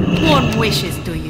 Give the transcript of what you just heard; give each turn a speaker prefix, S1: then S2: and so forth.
S1: What wishes do you